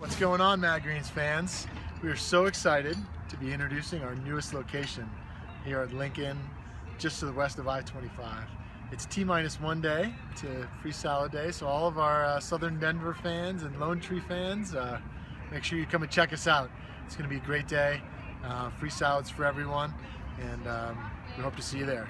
What's going on, Mad Greens fans? We are so excited to be introducing our newest location here at Lincoln, just to the west of I-25. It's T-minus one day to Free Salad Day, so all of our uh, Southern Denver fans and Lone Tree fans, uh, make sure you come and check us out. It's going to be a great day, uh, free salads for everyone, and um, we hope to see you there.